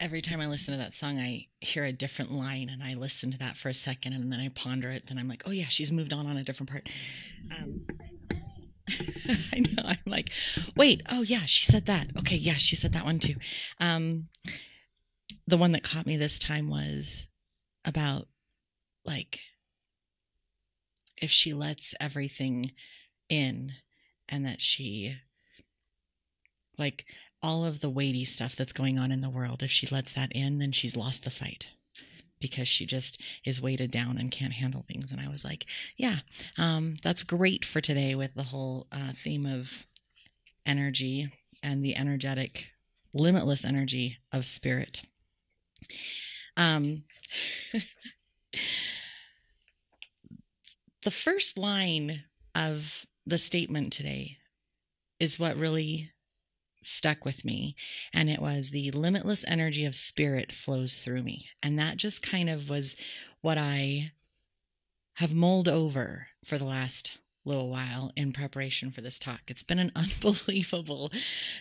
every time I listen to that song, I hear a different line and I listen to that for a second and then I ponder it. Then I'm like, oh, yeah, she's moved on on a different part. Um, I know. I'm like, wait, oh, yeah, she said that. Okay, yeah, she said that one too. Um, the one that caught me this time was about like if she lets everything in and that she like all of the weighty stuff that's going on in the world. If she lets that in then she's lost the fight because she just is weighted down and can't handle things. And i was like yeah um, that's great for today with the whole uh, theme of energy and the energetic limitless energy of spirit. Um, the first line of the statement today is what really stuck with me. And it was the limitless energy of spirit flows through me. And that just kind of was what I have mulled over for the last little while in preparation for this talk. It's been an unbelievable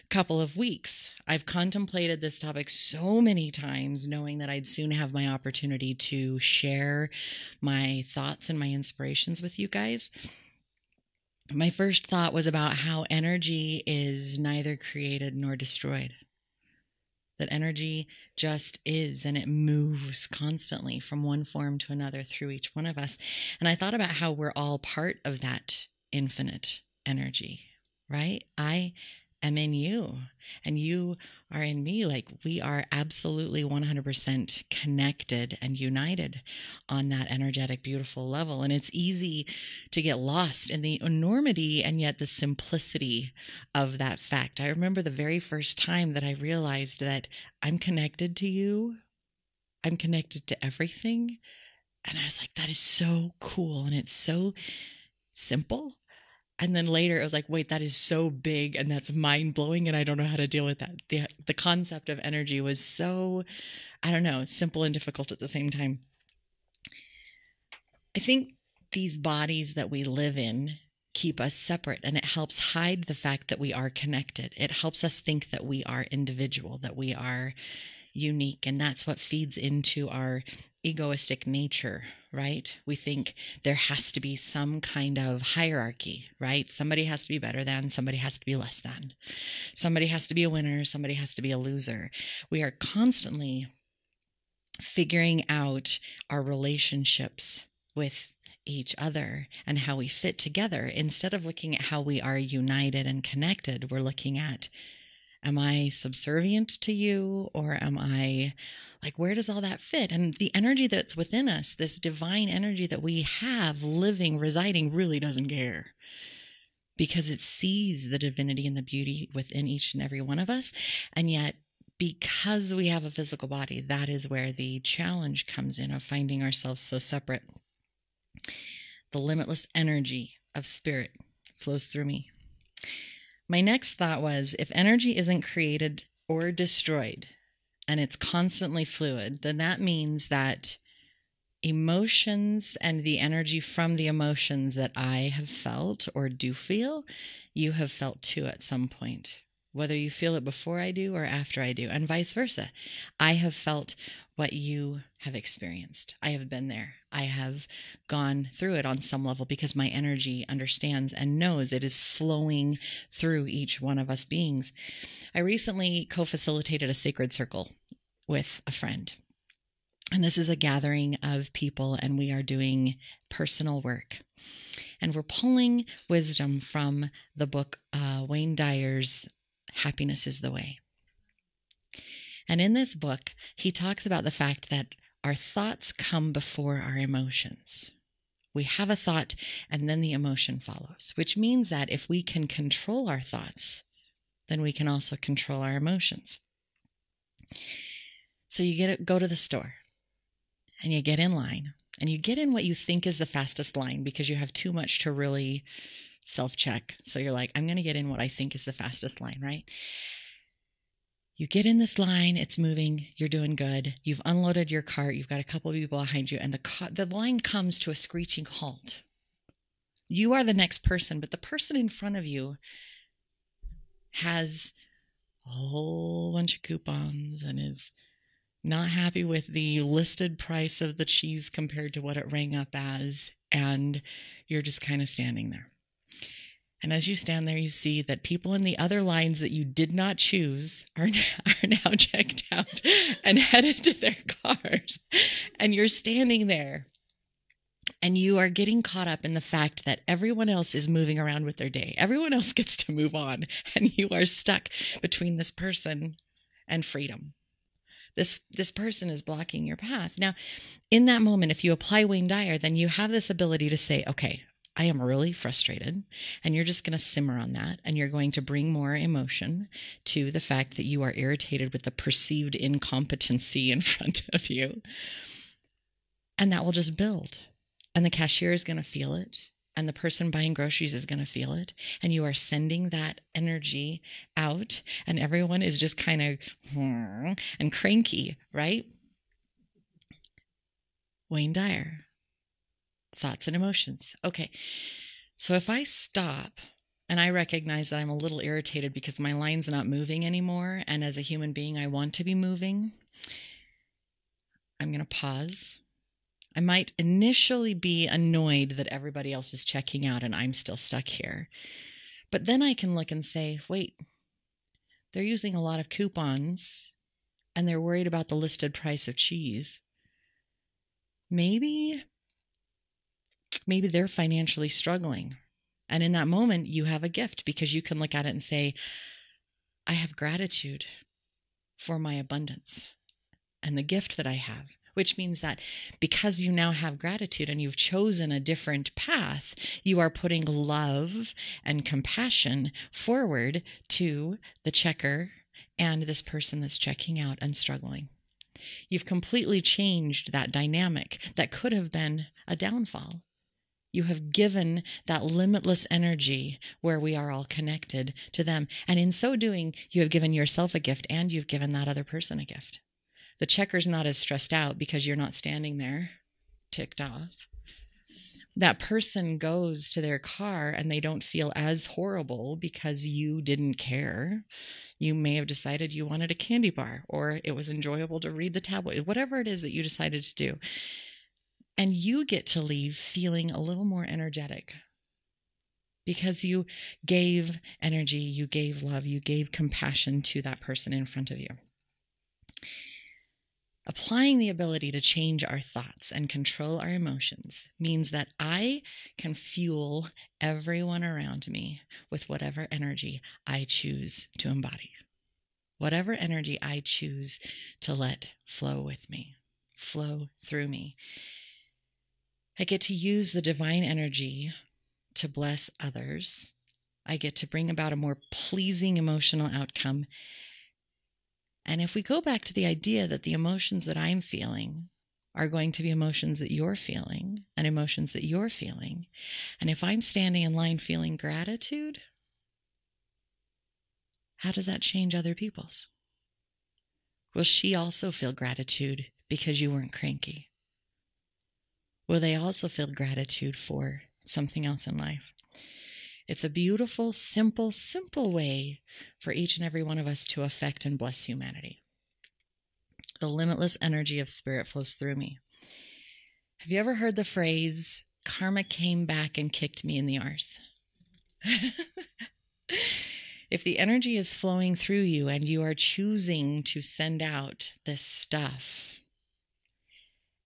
couple of weeks. I've contemplated this topic so many times, knowing that I'd soon have my opportunity to share my thoughts and my inspirations with you guys. My first thought was about how energy is neither created nor destroyed that energy just is and it moves constantly from one form to another through each one of us. And I thought about how we're all part of that infinite energy, right? I am in you and you are in me. Like we are absolutely 100% connected and united on that energetic, beautiful level. And it's easy to get lost in the enormity and yet the simplicity of that fact. I remember the very first time that I realized that I'm connected to you, I'm connected to everything. And I was like, that is so cool. And it's so simple and then later it was like wait that is so big and that's mind blowing and i don't know how to deal with that. The the concept of energy was so i don't know simple and difficult at the same time. I think these bodies that we live in keep us separate and it helps hide the fact that we are connected. It helps us think that we are individual that we are unique and that's what feeds into our egoistic nature, right? We think there has to be some kind of hierarchy, right? Somebody has to be better than, somebody has to be less than. Somebody has to be a winner, somebody has to be a loser. We are constantly figuring out our relationships with each other and how we fit together. Instead of looking at how we are united and connected, we're looking at am I subservient to you or am I like, where does all that fit? And the energy that's within us, this divine energy that we have living, residing, really doesn't care because it sees the divinity and the beauty within each and every one of us. And yet, because we have a physical body, that is where the challenge comes in of finding ourselves so separate. The limitless energy of spirit flows through me. My next thought was if energy isn't created or destroyed, and it's constantly fluid, then that means that emotions and the energy from the emotions that I have felt or do feel, you have felt too at some point. Whether you feel it before I do or after I do, and vice versa. I have felt what you have experienced. I have been there. I have gone through it on some level because my energy understands and knows it is flowing through each one of us beings. I recently co facilitated a sacred circle with a friend. And this is a gathering of people, and we are doing personal work. And we're pulling wisdom from the book uh, Wayne Dyer's Happiness is the Way. And in this book, he talks about the fact that our thoughts come before our emotions. We have a thought and then the emotion follows, which means that if we can control our thoughts, then we can also control our emotions. So you get go to the store and you get in line and you get in what you think is the fastest line because you have too much to really self check. So you're like, I'm going to get in what I think is the fastest line, right? You get in this line, it's moving, you're doing good. You've unloaded your cart, you've got a couple of people behind you, and the, car, the line comes to a screeching halt. You are the next person, but the person in front of you has a whole bunch of coupons and is not happy with the listed price of the cheese compared to what it rang up as, and you're just kind of standing there. And as you stand there, you see that people in the other lines that you did not choose are now, are now checked out and headed to their cars. And you're standing there and you are getting caught up in the fact that everyone else is moving around with their day. Everyone else gets to move on, and you are stuck between this person and freedom. This this person is blocking your path. Now, in that moment, if you apply Wayne Dyer, then you have this ability to say, okay, I am really frustrated. And you're just going to simmer on that. And you're going to bring more emotion to the fact that you are irritated with the perceived incompetency in front of you. And that will just build. And the cashier is going to feel it and the person buying groceries is going to feel it and you are sending that energy out and everyone is just kind of hmm, and cranky right wayne dyer thoughts and emotions okay so if i stop and i recognize that i'm a little irritated because my line's not moving anymore and as a human being i want to be moving i'm going to pause I might initially be annoyed that everybody else is checking out and I'm still stuck here. But then I can look and say, wait, they're using a lot of coupons and they're worried about the listed price of cheese. Maybe maybe they're financially struggling. And in that moment, you have a gift because you can look at it and say, I have gratitude for my abundance and the gift that I have which means that because you now have gratitude and you've chosen a different path, you are putting love and compassion forward to the checker and this person that's checking out and struggling. You've completely changed that dynamic that could have been a downfall. You have given that limitless energy where we are all connected to them. And in so doing, you have given yourself a gift and you've given that other person a gift. The checker's not as stressed out because you're not standing there ticked off. That person goes to their car and they don't feel as horrible because you didn't care. You may have decided you wanted a candy bar or it was enjoyable to read the tablet, whatever it is that you decided to do. And you get to leave feeling a little more energetic because you gave energy, you gave love, you gave compassion to that person in front of you. Applying the ability to change our thoughts and control our emotions means that I can fuel everyone around me with whatever energy I choose to embody, whatever energy I choose to let flow with me, flow through me. I get to use the divine energy to bless others. I get to bring about a more pleasing emotional outcome and if we go back to the idea that the emotions that I'm feeling are going to be emotions that you're feeling and emotions that you're feeling, and if I'm standing in line feeling gratitude, how does that change other people's? Will she also feel gratitude because you weren't cranky? Will they also feel gratitude for something else in life? It's a beautiful, simple, simple way for each and every one of us to affect and bless humanity. The limitless energy of spirit flows through me. Have you ever heard the phrase, karma came back and kicked me in the arse? if the energy is flowing through you and you are choosing to send out this stuff,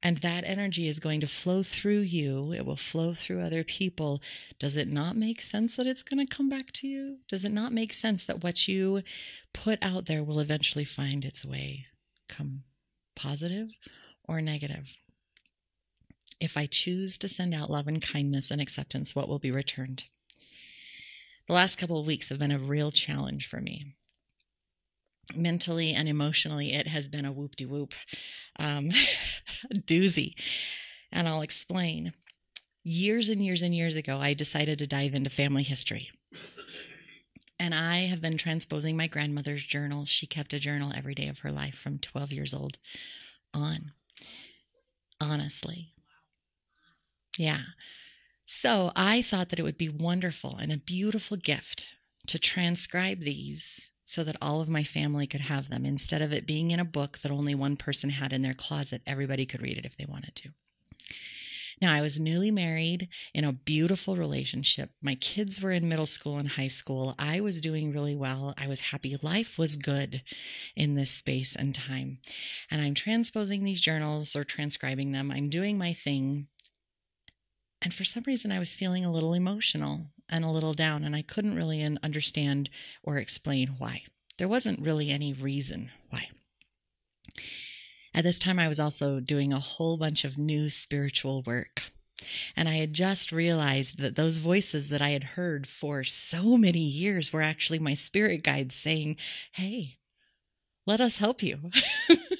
and that energy is going to flow through you. It will flow through other people. Does it not make sense that it's going to come back to you? Does it not make sense that what you put out there will eventually find its way, come positive or negative? If I choose to send out love and kindness and acceptance, what will be returned? The last couple of weeks have been a real challenge for me mentally and emotionally, it has been a whoop de whoop um, doozy. And I'll explain. Years and years and years ago, I decided to dive into family history. And I have been transposing my grandmother's journal. She kept a journal every day of her life from 12 years old on. Honestly. Yeah. So I thought that it would be wonderful and a beautiful gift to transcribe these so that all of my family could have them. Instead of it being in a book that only one person had in their closet, everybody could read it if they wanted to. Now, I was newly married in a beautiful relationship. My kids were in middle school and high school. I was doing really well. I was happy. Life was good in this space and time. And I'm transposing these journals or transcribing them. I'm doing my thing. And for some reason, I was feeling a little emotional and a little down, and I couldn't really understand or explain why. There wasn't really any reason why. At this time, I was also doing a whole bunch of new spiritual work. And I had just realized that those voices that I had heard for so many years were actually my spirit guides saying, Hey, let us help you.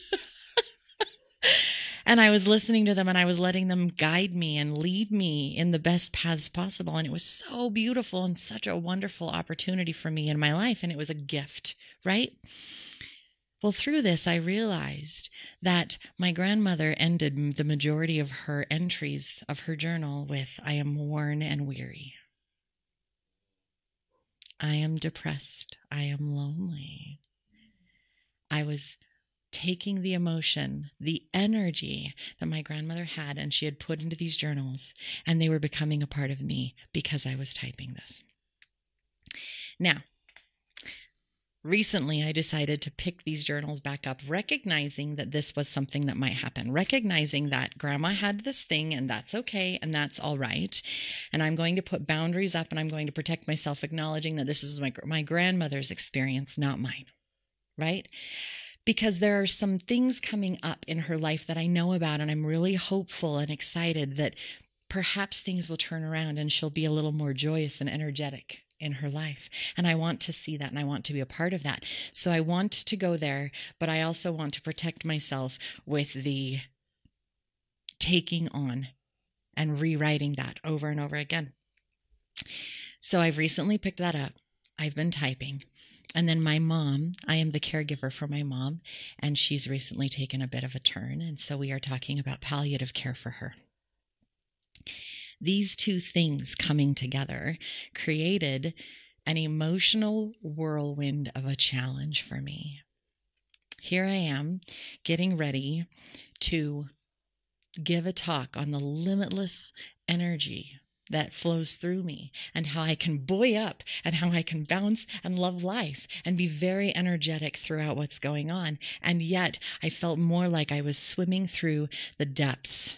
and I was listening to them and I was letting them guide me and lead me in the best paths possible. And it was so beautiful and such a wonderful opportunity for me in my life. And it was a gift, right? Well, through this, I realized that my grandmother ended the majority of her entries of her journal with I am worn and weary. I am depressed. I am lonely. I was taking the emotion, the energy that my grandmother had and she had put into these journals, and they were becoming a part of me because I was typing this. Now, recently I decided to pick these journals back up, recognizing that this was something that might happen, recognizing that grandma had this thing and that's okay and that's all right. And I'm going to put boundaries up and I'm going to protect myself, acknowledging that this is my, my grandmother's experience, not mine. Right? Because there are some things coming up in her life that I know about, and I'm really hopeful and excited that perhaps things will turn around and she'll be a little more joyous and energetic in her life. And I want to see that and I want to be a part of that. So I want to go there, but I also want to protect myself with the taking on and rewriting that over and over again. So I've recently picked that up. I've been typing. And then my mom, I am the caregiver for my mom, and she's recently taken a bit of a turn. And so we are talking about palliative care for her these two things coming together created an emotional whirlwind of a challenge for me. Here I am getting ready to give a talk on the limitless energy that flows through me and how I can buoy up and how I can bounce and love life and be very energetic throughout what's going on. And yet I felt more like I was swimming through the depths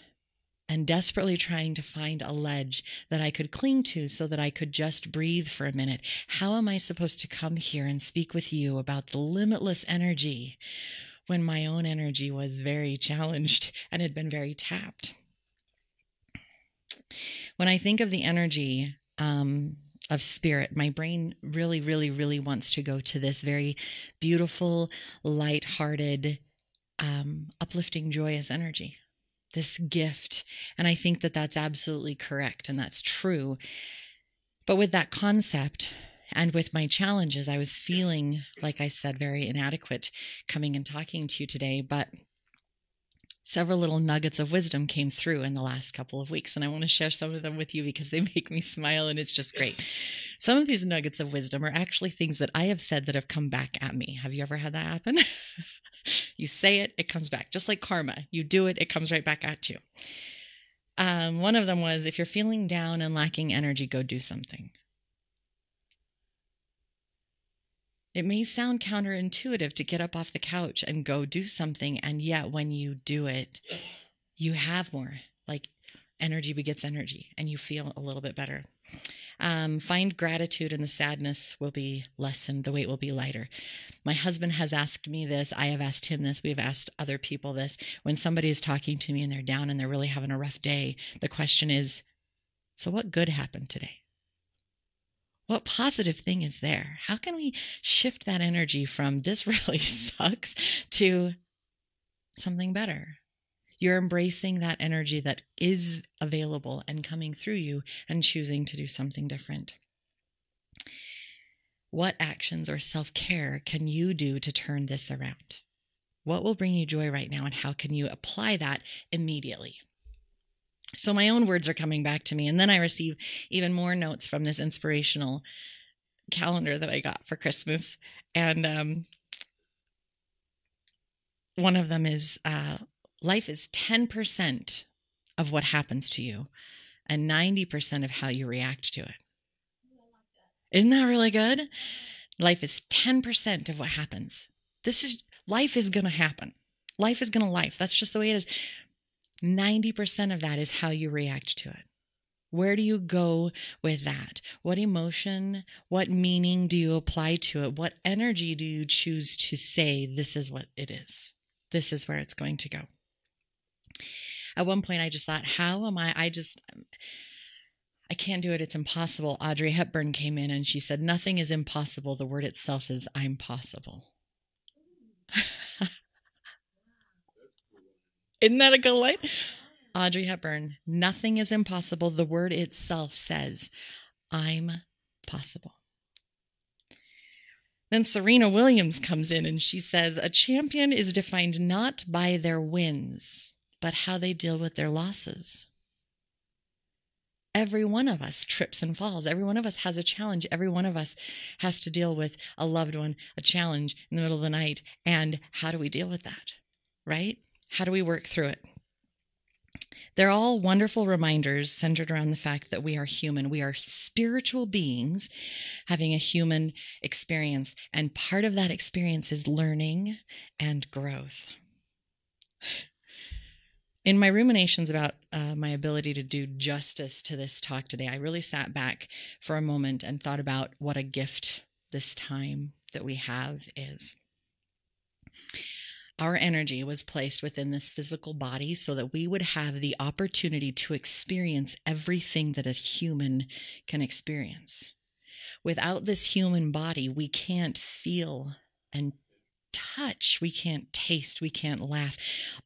and desperately trying to find a ledge that I could cling to so that I could just breathe for a minute. How am I supposed to come here and speak with you about the limitless energy when my own energy was very challenged and had been very tapped? When I think of the energy, um, of spirit. My brain really, really, really wants to go to this very beautiful, light-hearted, um, uplifting, joyous energy this gift. And I think that that's absolutely correct and that's true. But with that concept and with my challenges, I was feeling, like I said, very inadequate coming and talking to you today. But several little nuggets of wisdom came through in the last couple of weeks. And I want to share some of them with you because they make me smile and it's just great. Some of these nuggets of wisdom are actually things that I have said that have come back at me. Have you ever had that happen? you say it, it comes back, just like karma. You do it, it comes right back at you. Um, one of them was if you're feeling down and lacking energy, go do something. It may sound counterintuitive to get up off the couch and go do something. And yet, when you do it, you have more. Like energy begets energy, and you feel a little bit better. Um, find gratitude, and the sadness will be lessened. The weight will be lighter. My husband has asked me this. I have asked him this. We've asked other people this. When somebody is talking to me and they're down and they're really having a rough day, the question is So, what good happened today? What positive thing is there? How can we shift that energy from this really sucks to something better? You're embracing that energy that is available and coming through you and choosing to do something different. What actions or self care can you do to turn this around? What will bring you joy right now, and how can you apply that immediately? So, my own words are coming back to me, and then I receive even more notes from this inspirational calendar that I got for Christmas. And um, one of them is uh, life is 10% of what happens to you and 90% of how you react to it. Isn't that really good? Life is 10% of what happens. This is life is going to happen. Life is going to life. That's just the way it is. 90% of that is how you react to it. Where do you go with that? What emotion, what meaning do you apply to it? What energy do you choose to say, this is what it is? This is where it's going to go. At one point, I just thought, how am I? I just, I can't do it. It's impossible. Audrey Hepburn came in and she said, Nothing is impossible. The word itself is I'm possible. Isn't that a good line? Audrey Hepburn, nothing is impossible. The word itself says, I'm possible. Then Serena Williams comes in and she says, A champion is defined not by their wins, but how they deal with their losses. Every one of us trips and falls. Every one of us has a challenge. Every one of us has to deal with a loved one, a challenge in the middle of the night. And how do we deal with that? Right? How do we work through it? They're all wonderful reminders centered around the fact that we are human. We are spiritual beings having a human experience. And part of that experience is learning and growth. In my ruminations about uh, my ability to do justice to this talk today, I really sat back for a moment and thought about what a gift this time that we have is. Our energy was placed within this physical body so that we would have the opportunity to experience everything that a human can experience. Without this human body, we can't feel and touch, we can't taste, we can't laugh.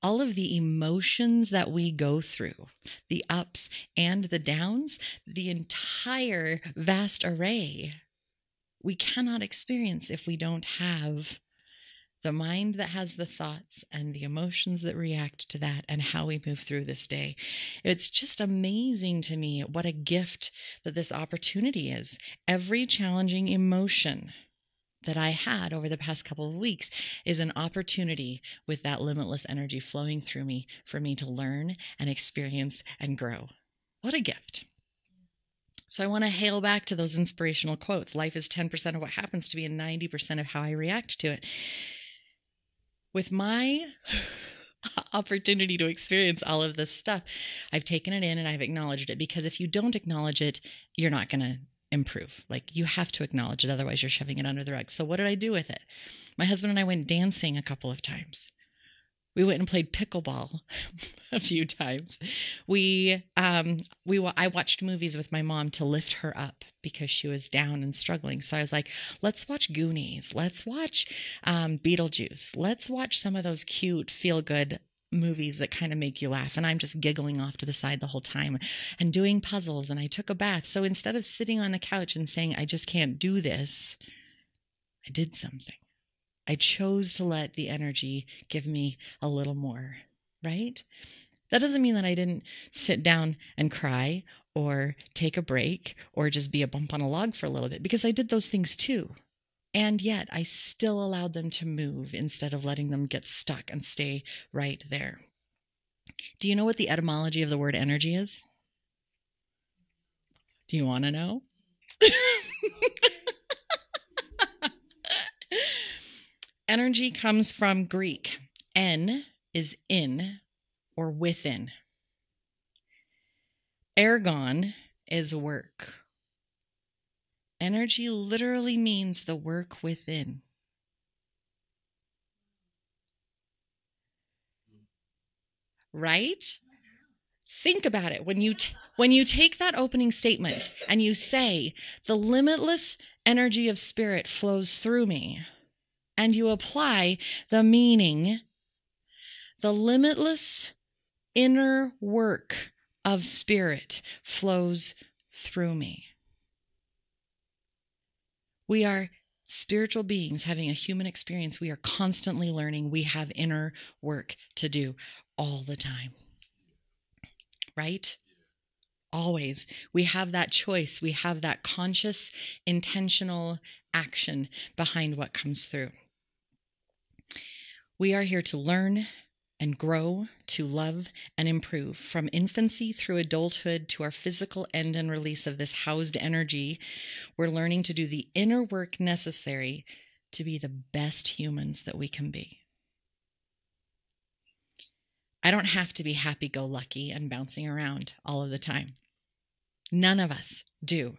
All of the emotions that we go through, the ups and the downs, the entire vast array, we cannot experience if we don't have the mind that has the thoughts and the emotions that react to that and how we move through this day. It's just amazing to me what a gift that this opportunity is. Every challenging emotion that I had over the past couple of weeks is an opportunity with that limitless energy flowing through me for me to learn and experience and grow. What a gift. So I want to hail back to those inspirational quotes. Life is 10% of what happens to me and 90% of how I react to it with my opportunity to experience all of this stuff, I've taken it in and I've acknowledged it because if you don't acknowledge it, you're not going to improve. Like you have to acknowledge it, otherwise, you're shoving it under the rug. So, what did I do with it? My husband and I went dancing a couple of times. We went and played pickleball a few times. We um we I watched movies with my mom to lift her up because she was down and struggling. So I was like, let's watch Goonies. Let's watch um, Beetlejuice. Let's watch some of those cute feel good movies that kind of make you laugh and i'm just giggling off to the side the whole time and doing puzzles and i took a bath so instead of sitting on the couch and saying i just can't do this i did something I chose to let the energy give me a little more, right? That doesn't mean that I didn't sit down and cry or take a break or just be a bump on a log for a little bit because I did those things too. And yet I still allowed them to move instead of letting them get stuck and stay right there. Do you know what the etymology of the word energy is? Do you want to know? Energy comes from Greek. En is in or within. Ergon is work. Energy literally means the work within. Right? Think about it. When you t- when you take that opening statement and you say, "The limitless energy of spirit flows through me." And you apply the meaning, the limitless inner work of spirit flows through me. We are spiritual beings having a human experience. We are constantly learning. We have inner work to do all the time. Right? Always. We have that choice. We have that conscious, intentional action behind what comes through. We are here to learn and grow, to love and improve from infancy through adulthood to our physical end and release of this housed energy. We're learning to do the inner work necessary to be the best humans that we can be. I don't have to be happy go lucky and bouncing around all of the time. None of us do.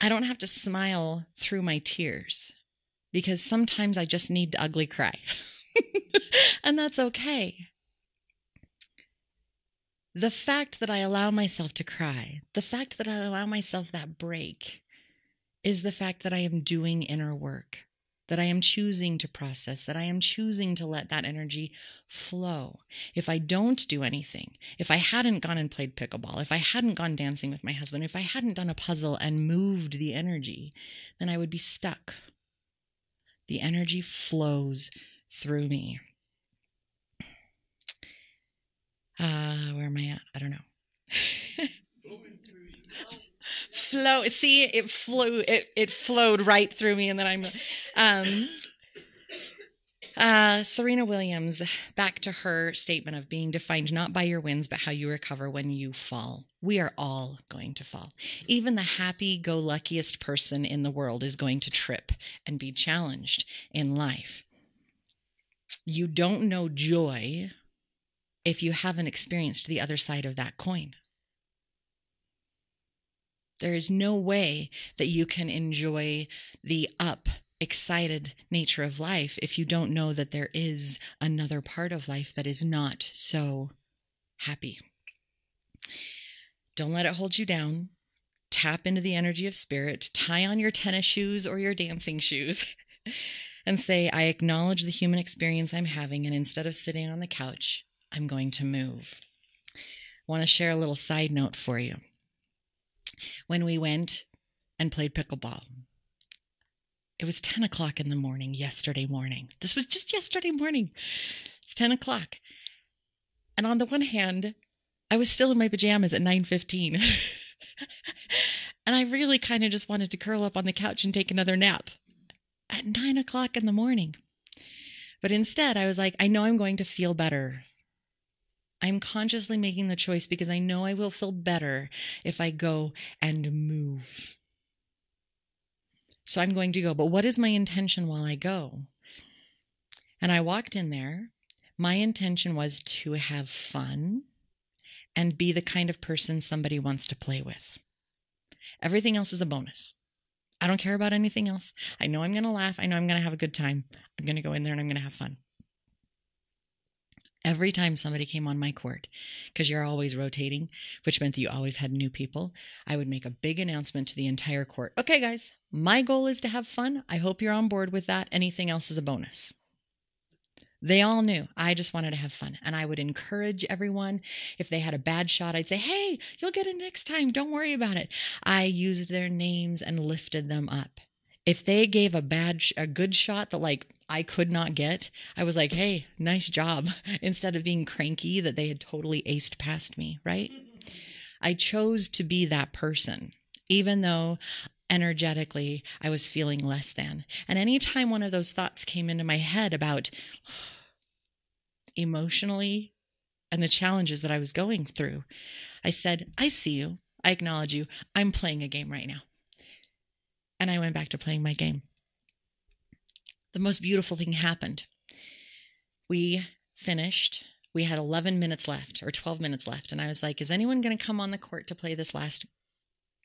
I don't have to smile through my tears because sometimes I just need to ugly cry. and that's okay. The fact that I allow myself to cry, the fact that I allow myself that break, is the fact that I am doing inner work, that I am choosing to process, that I am choosing to let that energy flow. If I don't do anything, if I hadn't gone and played pickleball, if I hadn't gone dancing with my husband, if I hadn't done a puzzle and moved the energy, then I would be stuck. The energy flows through me. Uh, where am I at? I don't know. Flow. See, it flew. It it flowed right through me, and then I'm. Um, uh, Serena Williams, back to her statement of being defined not by your wins, but how you recover when you fall. We are all going to fall. Even the happy go luckiest person in the world is going to trip and be challenged in life. You don't know joy if you haven't experienced the other side of that coin. There is no way that you can enjoy the up, excited nature of life if you don't know that there is another part of life that is not so happy. Don't let it hold you down. Tap into the energy of spirit. Tie on your tennis shoes or your dancing shoes and say, I acknowledge the human experience I'm having, and instead of sitting on the couch, I'm going to move. I want to share a little side note for you when we went and played pickleball. It was 10 o'clock in the morning yesterday morning. This was just yesterday morning. It's 10 o'clock. And on the one hand, I was still in my pajamas at 9:15. and I really kind of just wanted to curl up on the couch and take another nap at nine o'clock in the morning. But instead, I was like, I know I'm going to feel better I'm consciously making the choice because I know I will feel better if I go and move. So I'm going to go. But what is my intention while I go? And I walked in there. My intention was to have fun and be the kind of person somebody wants to play with. Everything else is a bonus. I don't care about anything else. I know I'm going to laugh. I know I'm going to have a good time. I'm going to go in there and I'm going to have fun every time somebody came on my court, because you're always rotating, which meant that you always had new people, I would make a big announcement to the entire court. Okay, guys, my goal is to have fun. I hope you're on board with that. Anything else is a bonus. They all knew I just wanted to have fun. And I would encourage everyone. If they had a bad shot, I'd say, Hey, you'll get it next time. Don't worry about it. I used their names and lifted them up if they gave a bad sh- a good shot that like I could not get, I was like, "Hey, nice job." Instead of being cranky that they had totally aced past me, right? I chose to be that person even though energetically I was feeling less than. And anytime one of those thoughts came into my head about emotionally and the challenges that I was going through, I said, I see you. I acknowledge you. I'm playing a game right now and I went back to playing my game. The most beautiful thing happened. We finished. We had 11 minutes left or 12 minutes left. And I was like, is anyone going to come on the court to play this last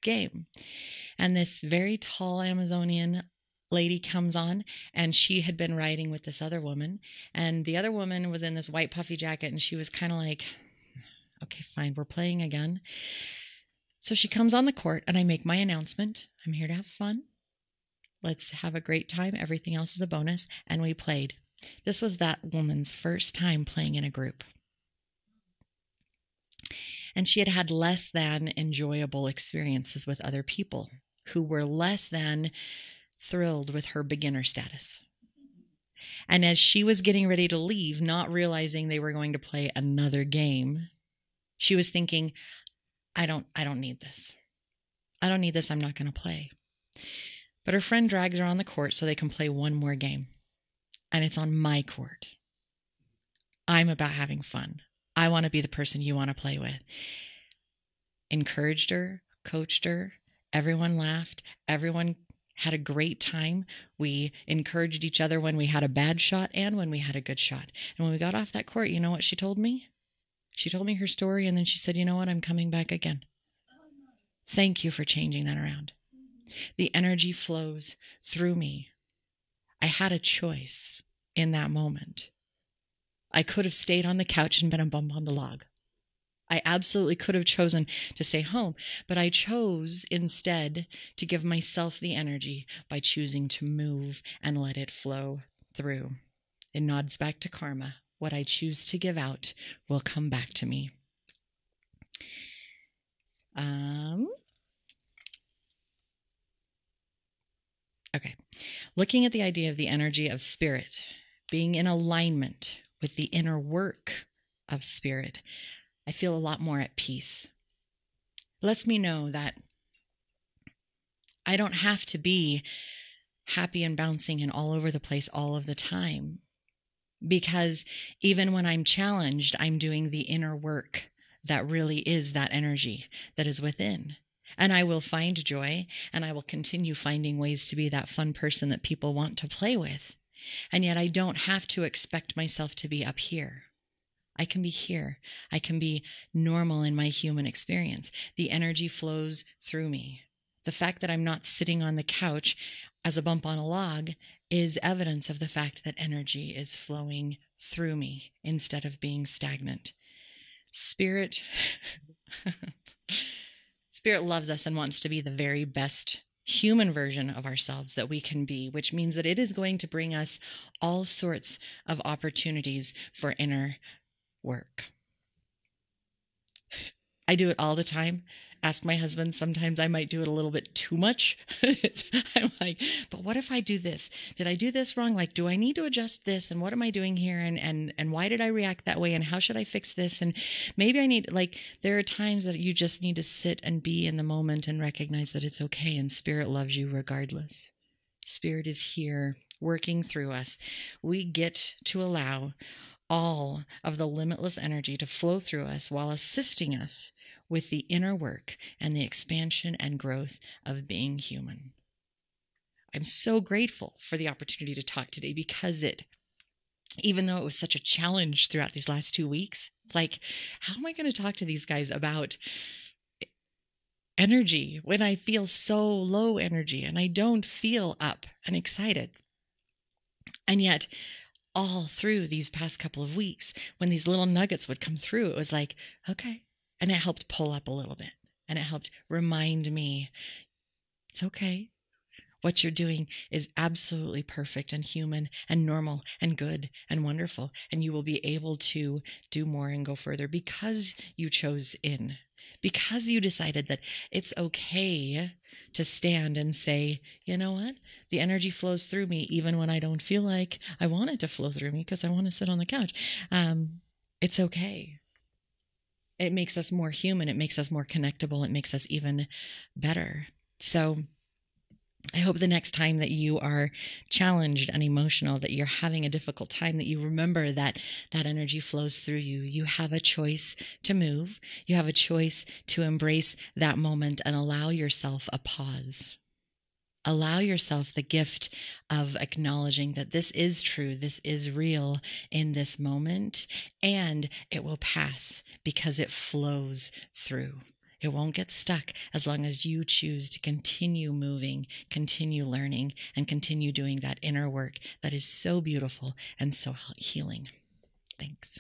game? And this very tall Amazonian lady comes on and she had been riding with this other woman and the other woman was in this white puffy jacket and she was kind of like okay fine we're playing again so she comes on the court, and I make my announcement I'm here to have fun. Let's have a great time. Everything else is a bonus. And we played. This was that woman's first time playing in a group. And she had had less than enjoyable experiences with other people who were less than thrilled with her beginner status. And as she was getting ready to leave, not realizing they were going to play another game, she was thinking, I don't I don't need this. I don't need this. I'm not going to play. But her friend drags her on the court so they can play one more game. And it's on my court. I'm about having fun. I want to be the person you want to play with. Encouraged her, coached her. Everyone laughed. Everyone had a great time. We encouraged each other when we had a bad shot and when we had a good shot. And when we got off that court, you know what she told me? She told me her story and then she said, You know what? I'm coming back again. Thank you for changing that around. The energy flows through me. I had a choice in that moment. I could have stayed on the couch and been a bump on the log. I absolutely could have chosen to stay home, but I chose instead to give myself the energy by choosing to move and let it flow through. It nods back to karma. What I choose to give out will come back to me. Um, okay. Looking at the idea of the energy of spirit being in alignment with the inner work of spirit, I feel a lot more at peace. Lets me know that I don't have to be happy and bouncing and all over the place all of the time. Because even when I'm challenged, I'm doing the inner work that really is that energy that is within. And I will find joy and I will continue finding ways to be that fun person that people want to play with. And yet I don't have to expect myself to be up here. I can be here. I can be normal in my human experience. The energy flows through me. The fact that I'm not sitting on the couch as a bump on a log is evidence of the fact that energy is flowing through me instead of being stagnant. Spirit Spirit loves us and wants to be the very best human version of ourselves that we can be, which means that it is going to bring us all sorts of opportunities for inner work. I do it all the time. Ask my husband, sometimes I might do it a little bit too much. I'm like, but what if I do this? Did I do this wrong? Like, do I need to adjust this? And what am I doing here? And and and why did I react that way? And how should I fix this? And maybe I need like there are times that you just need to sit and be in the moment and recognize that it's okay and spirit loves you regardless. Spirit is here working through us. We get to allow all of the limitless energy to flow through us while assisting us with the inner work and the expansion and growth of being human. I'm so grateful for the opportunity to talk today because it, even though it was such a challenge throughout these last two weeks, like, how am I going to talk to these guys about energy when I feel so low energy and I don't feel up and excited? And yet, all through these past couple of weeks when these little nuggets would come through it was like okay and it helped pull up a little bit and it helped remind me it's okay what you're doing is absolutely perfect and human and normal and good and wonderful and you will be able to do more and go further because you chose in because you decided that it's okay to stand and say, you know what? The energy flows through me even when I don't feel like I want it to flow through me because I want to sit on the couch. Um, it's okay. It makes us more human. It makes us more connectable. It makes us even better. So, I hope the next time that you are challenged and emotional, that you're having a difficult time, that you remember that that energy flows through you. You have a choice to move. You have a choice to embrace that moment and allow yourself a pause. Allow yourself the gift of acknowledging that this is true, this is real in this moment, and it will pass because it flows through. It won't get stuck as long as you choose to continue moving, continue learning, and continue doing that inner work that is so beautiful and so healing. Thanks.